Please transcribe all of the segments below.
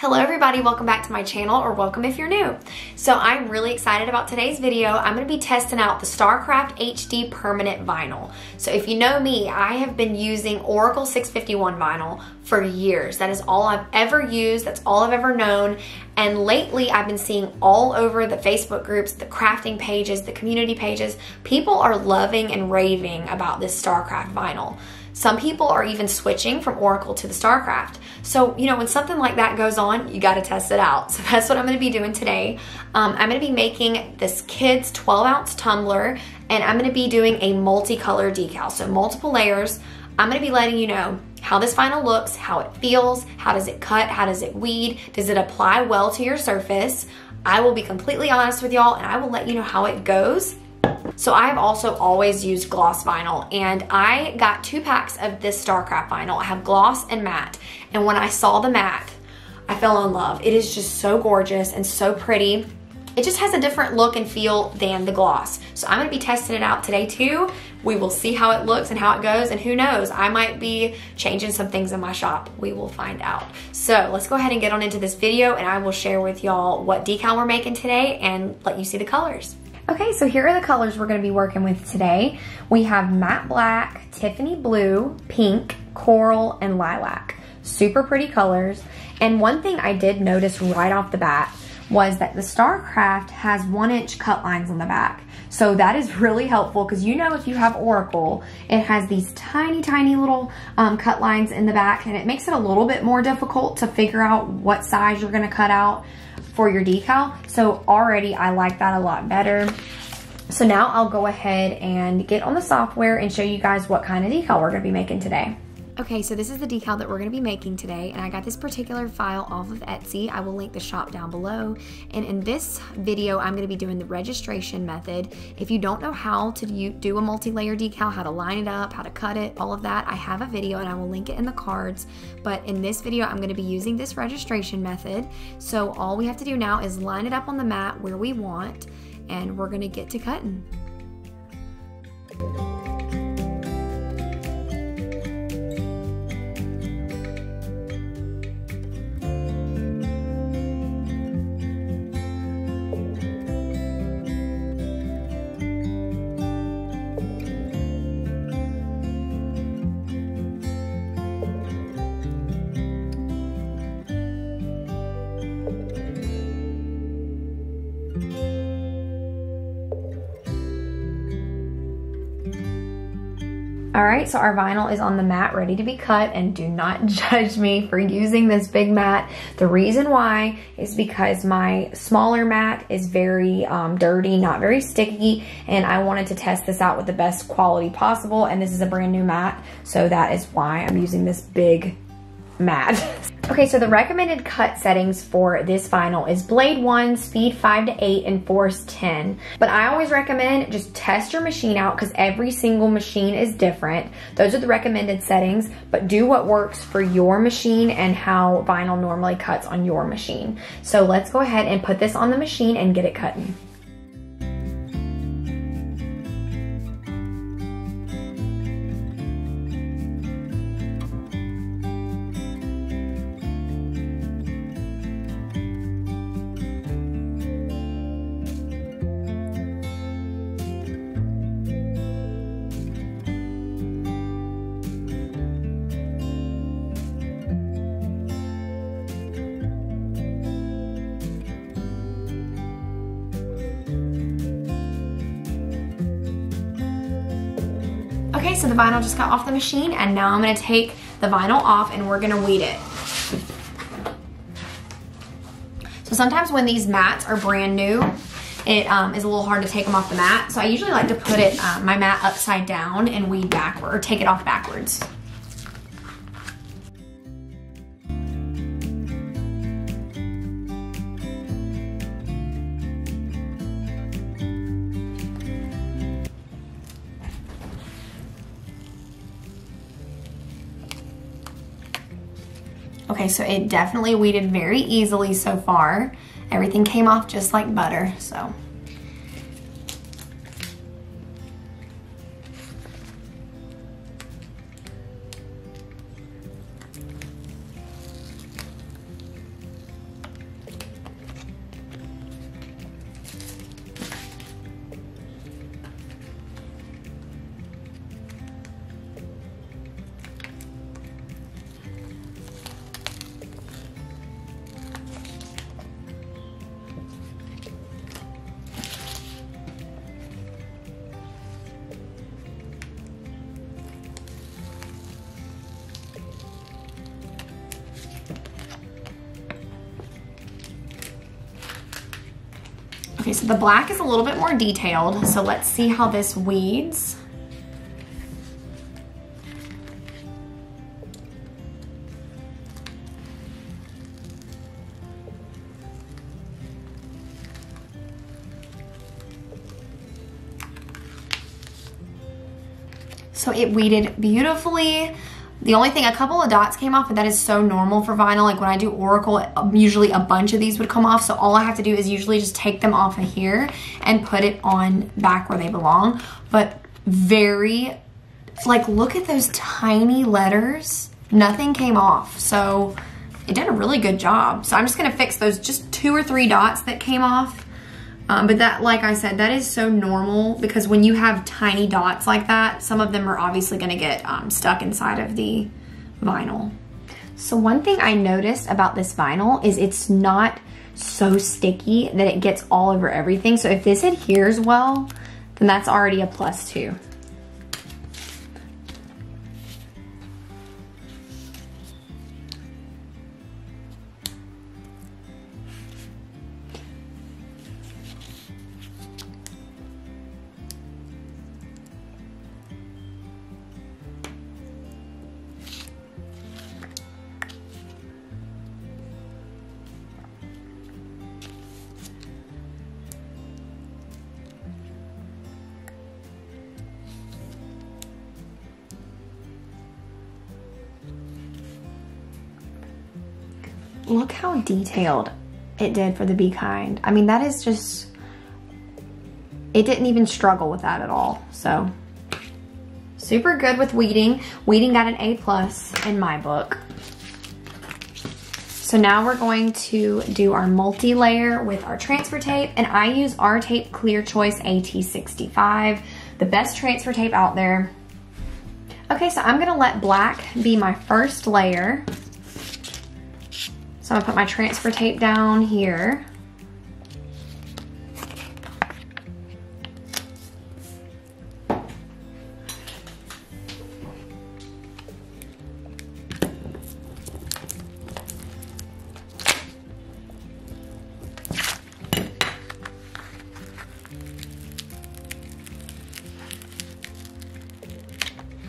Hello everybody, welcome back to my channel, or welcome if you're new. So I'm really excited about today's video. I'm gonna be testing out the StarCraft HD Permanent Vinyl. So if you know me, I have been using Oracal 651 vinyl for years. That is all I've ever used, that's all I've ever known. And lately I've been seeing all over the Facebook groups, the crafting pages, the community pages, people are loving and raving about this StarCraft vinyl. Some people are even switching from Oracal to the StarCraft. So, you know, when something like that goes on, you gotta test it out. So that's what I'm gonna be doing today. Um, I'm gonna be making this kid's 12 ounce tumbler and I'm gonna be doing a multicolor decal. So multiple layers. I'm gonna be letting you know how this vinyl looks, how it feels, how does it cut, how does it weed, does it apply well to your surface. I will be completely honest with y'all and I will let you know how it goes so I've also always used gloss vinyl and I got two packs of this StarCraft vinyl. I have gloss and matte. And when I saw the matte, I fell in love. It is just so gorgeous and so pretty. It just has a different look and feel than the gloss. So I'm gonna be testing it out today too. We will see how it looks and how it goes and who knows, I might be changing some things in my shop. We will find out. So let's go ahead and get on into this video and I will share with y'all what decal we're making today and let you see the colors. Okay, so here are the colors we're gonna be working with today. We have matte black, Tiffany blue, pink, coral, and lilac. Super pretty colors. And one thing I did notice right off the bat was that the StarCraft has one inch cut lines on the back. So that is really helpful because you know if you have Oracal, it has these tiny, tiny little um, cut lines in the back and it makes it a little bit more difficult to figure out what size you're gonna cut out for your decal. So already I like that a lot better. So now I'll go ahead and get on the software and show you guys what kind of decal we're gonna be making today. Okay, so this is the decal that we're gonna be making today, and I got this particular file off of Etsy. I will link the shop down below. And in this video, I'm gonna be doing the registration method. If you don't know how to do a multi-layer decal, how to line it up, how to cut it, all of that, I have a video and I will link it in the cards. But in this video, I'm gonna be using this registration method. So all we have to do now is line it up on the mat where we want, and we're gonna get to cutting. All right, so our vinyl is on the mat ready to be cut and do not judge me for using this big mat. The reason why is because my smaller mat is very um, dirty, not very sticky, and I wanted to test this out with the best quality possible, and this is a brand new mat, so that is why I'm using this big mat. Okay, so the recommended cut settings for this vinyl is blade 1, speed 5 to 8, and force 10. But I always recommend just test your machine out because every single machine is different. Those are the recommended settings, but do what works for your machine and how vinyl normally cuts on your machine. So let's go ahead and put this on the machine and get it cutting. The vinyl just got off the machine and now I'm gonna take the vinyl off and we're gonna weed it. So sometimes when these mats are brand new, it um, is a little hard to take them off the mat. So I usually like to put it, uh, my mat upside down and weed backward, or take it off backwards. Okay, so it definitely weeded very easily so far. Everything came off just like butter, so. Okay, so the black is a little bit more detailed, so let's see how this weeds. So it weeded beautifully. The only thing, a couple of dots came off, but that is so normal for vinyl. Like when I do Oracal, usually a bunch of these would come off. So all I have to do is usually just take them off of here and put it on back where they belong. But very, like look at those tiny letters. Nothing came off. So it did a really good job. So I'm just gonna fix those just two or three dots that came off um, but that, like I said, that is so normal because when you have tiny dots like that, some of them are obviously gonna get um, stuck inside of the vinyl. So one thing I noticed about this vinyl is it's not so sticky that it gets all over everything. So if this adheres well, then that's already a plus too. Look how detailed it did for the Be Kind. I mean, that is just, it didn't even struggle with that at all. So super good with weeding. Weeding got an A plus in my book. So now we're going to do our multi-layer with our transfer tape and I use R-Tape Clear Choice AT65, the best transfer tape out there. Okay, so I'm gonna let black be my first layer. So I'm gonna put my transfer tape down here.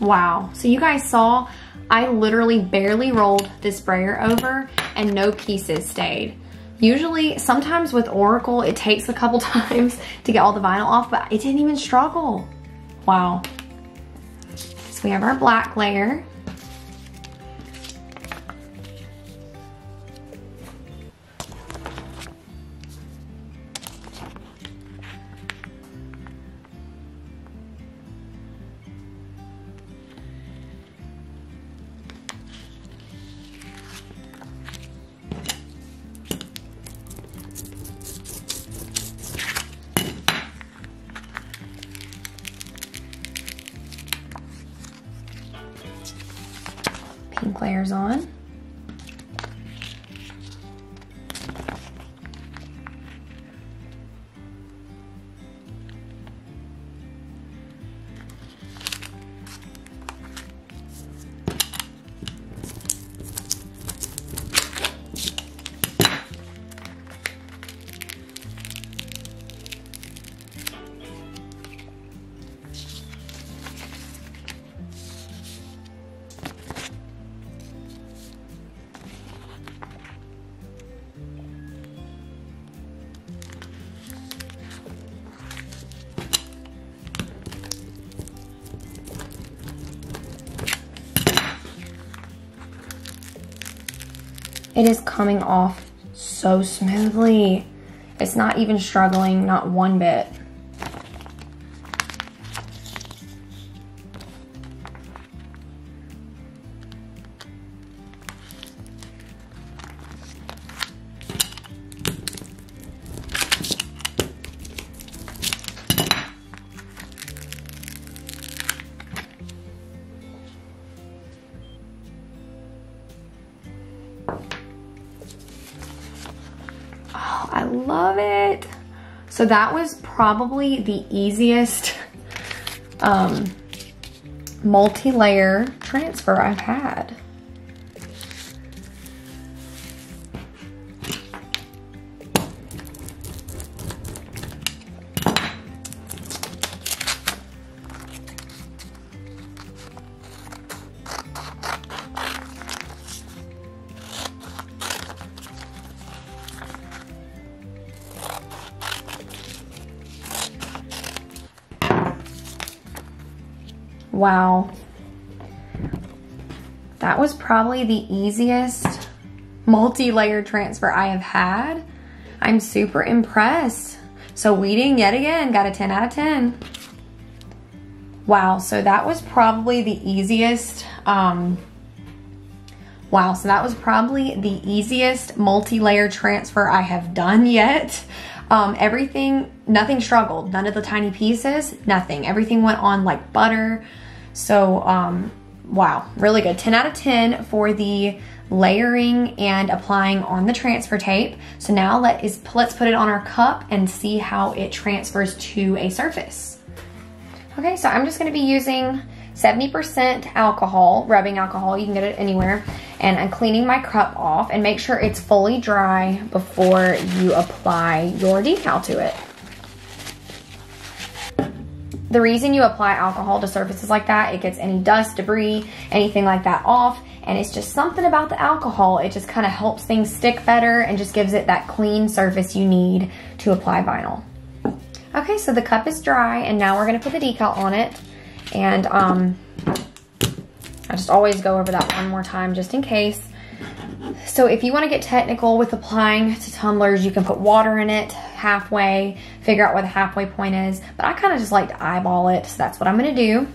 Wow, so you guys saw I literally barely rolled this brayer over and no pieces stayed. Usually, sometimes with Oracal, it takes a couple times to get all the vinyl off, but it didn't even struggle. Wow. So we have our black layer. Pink layers on. It is coming off so smoothly. It's not even struggling, not one bit. Love it. So that was probably the easiest um, multi-layer transfer I've had. Wow. That was probably the easiest multi-layer transfer I have had. I'm super impressed. So weeding yet again, got a 10 out of 10. Wow, so that was probably the easiest, um, wow, so that was probably the easiest multi-layer transfer I have done yet. Um, everything, nothing struggled. None of the tiny pieces, nothing. Everything went on like butter. So, um, wow, really good. 10 out of 10 for the layering and applying on the transfer tape. So now let is, let's put it on our cup and see how it transfers to a surface. Okay, so I'm just gonna be using 70% alcohol, rubbing alcohol, you can get it anywhere. And I'm cleaning my cup off and make sure it's fully dry before you apply your decal to it. The reason you apply alcohol to surfaces like that, it gets any dust, debris, anything like that off. And it's just something about the alcohol. It just kind of helps things stick better and just gives it that clean surface you need to apply vinyl. Okay, so the cup is dry and now we're gonna put the decal on it. And um, I just always go over that one more time just in case. So if you wanna get technical with applying to tumblers, you can put water in it halfway, figure out where the halfway point is. But I kind of just like to eyeball it, so that's what I'm gonna do.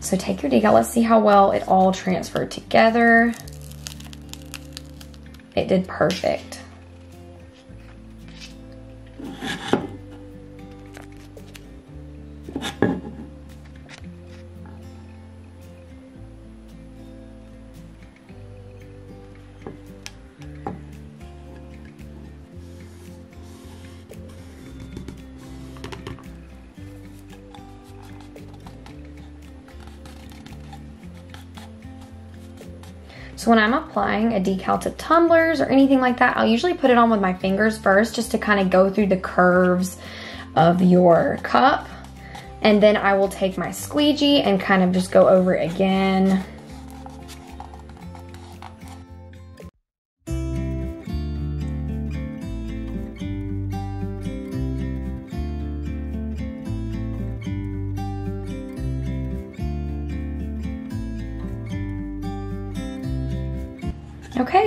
So take your decal, let's see how well it all transferred together. It did perfect. Applying a decal to tumblers or anything like that, I'll usually put it on with my fingers first just to kind of go through the curves of your cup. And then I will take my squeegee and kind of just go over again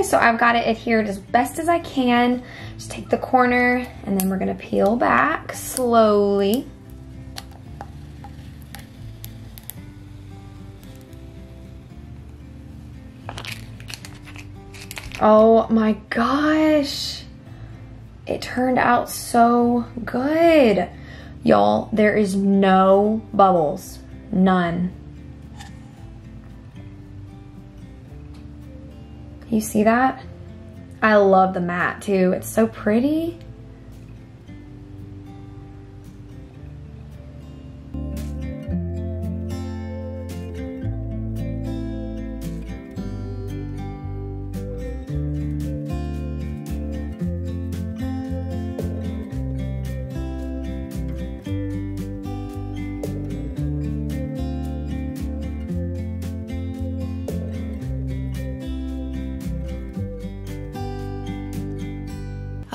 So I've got it adhered as best as I can. Just take the corner and then we're gonna peel back slowly. Oh my gosh. It turned out so good. Y'all, there is no bubbles, none. You see that? I love the mat too. It's so pretty.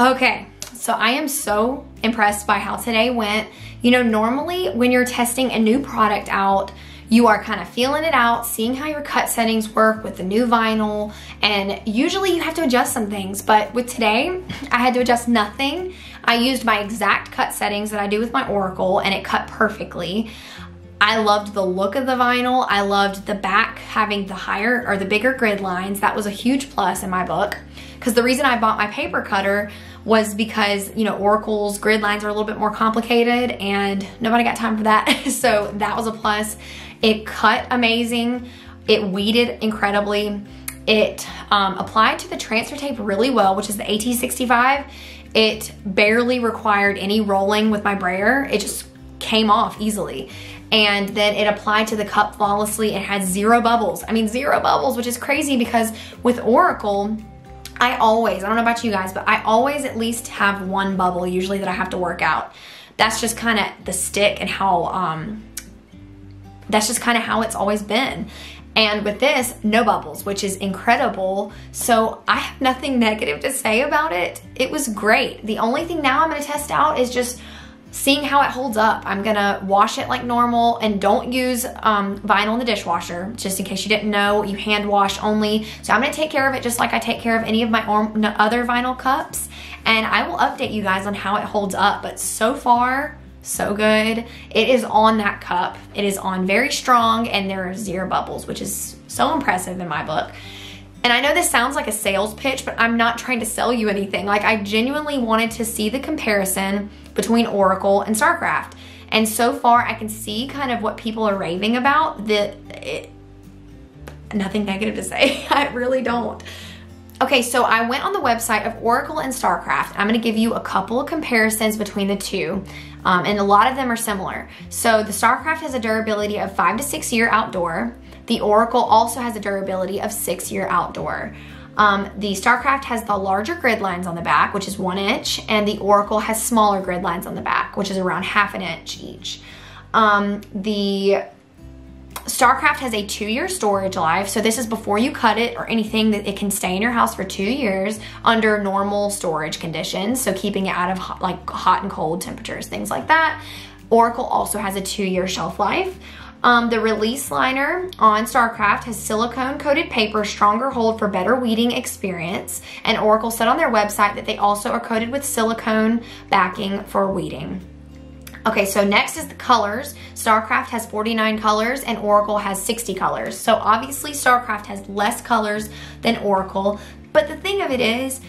Okay, so I am so impressed by how today went. You know, normally when you're testing a new product out, you are kind of feeling it out, seeing how your cut settings work with the new vinyl, and usually you have to adjust some things, but with today, I had to adjust nothing. I used my exact cut settings that I do with my Oracal, and it cut perfectly. I loved the look of the vinyl. I loved the back having the higher or the bigger grid lines. That was a huge plus in my book. Because the reason I bought my paper cutter was because, you know, Oracal's grid lines are a little bit more complicated and nobody got time for that. so that was a plus. It cut amazing. It weeded incredibly. It um, applied to the transfer tape really well, which is the AT65. It barely required any rolling with my brayer. It just came off easily. And then it applied to the cup flawlessly. It had zero bubbles. I mean, zero bubbles, which is crazy because with Oracal, I always, I don't know about you guys, but I always at least have one bubble usually that I have to work out. That's just kind of the stick and how, um, that's just kind of how it's always been. And with this, no bubbles, which is incredible. So I have nothing negative to say about it. It was great. The only thing now I'm gonna test out is just seeing how it holds up. I'm gonna wash it like normal and don't use um, vinyl in the dishwasher, just in case you didn't know, you hand wash only. So I'm gonna take care of it just like I take care of any of my other vinyl cups. And I will update you guys on how it holds up. But so far, so good. It is on that cup. It is on very strong and there are zero bubbles, which is so impressive in my book. And I know this sounds like a sales pitch, but I'm not trying to sell you anything. Like I genuinely wanted to see the comparison between Oracal and StarCraft. And so far I can see kind of what people are raving about that it, nothing negative to say. I really don't. Okay, so I went on the website of Oracal and StarCraft. I'm gonna give you a couple of comparisons between the two, um, and a lot of them are similar. So the StarCraft has a durability of five to six year outdoor. The Oracal also has a durability of six year outdoor. Um, the StarCraft has the larger grid lines on the back, which is one inch, and the Oracal has smaller grid lines on the back, which is around half an inch each. Um, the StarCraft has a two-year storage life, so this is before you cut it or anything that it can stay in your house for two years under normal storage conditions, so keeping it out of hot, like hot and cold temperatures, things like that. Oracal also has a two-year shelf life. Um, the release liner on StarCraft has silicone coated paper, stronger hold for better weeding experience. And Oracal said on their website that they also are coated with silicone backing for weeding. Okay, so next is the colors. StarCraft has 49 colors and Oracal has 60 colors. So obviously StarCraft has less colors than Oracal, but the thing of it is,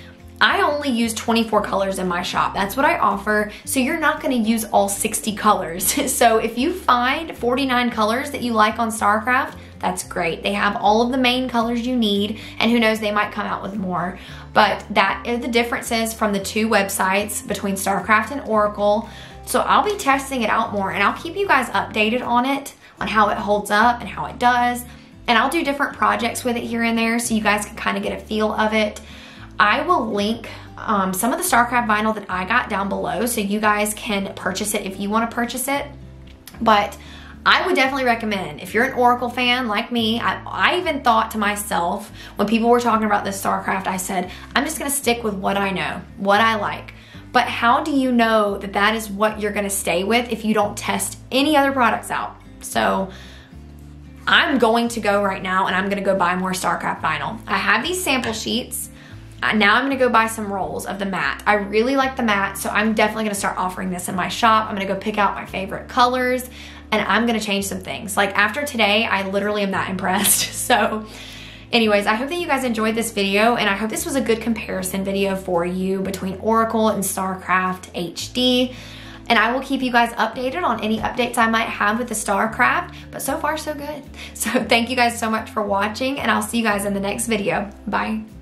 I only use 24 colors in my shop. That's what I offer. So you're not gonna use all 60 colors. so if you find 49 colors that you like on StarCraft, that's great. They have all of the main colors you need and who knows, they might come out with more. But that is the differences from the two websites between StarCraft and Oracal. So I'll be testing it out more and I'll keep you guys updated on it, on how it holds up and how it does. And I'll do different projects with it here and there so you guys can kind of get a feel of it. I will link um, some of the StarCraft vinyl that I got down below so you guys can purchase it if you want to purchase it. But I would definitely recommend, if you're an Oracal fan like me, I, I even thought to myself, when people were talking about this StarCraft, I said, I'm just going to stick with what I know, what I like. But how do you know that that is what you're going to stay with if you don't test any other products out? So I'm going to go right now and I'm going to go buy more StarCraft vinyl. I have these sample sheets now I'm gonna go buy some rolls of the matte. I really like the matte, so I'm definitely gonna start offering this in my shop. I'm gonna go pick out my favorite colors and I'm gonna change some things. Like after today, I literally am that impressed. So anyways, I hope that you guys enjoyed this video and I hope this was a good comparison video for you between Oracal and StarCraft HD. And I will keep you guys updated on any updates I might have with the StarCraft, but so far so good. So thank you guys so much for watching and I'll see you guys in the next video. Bye.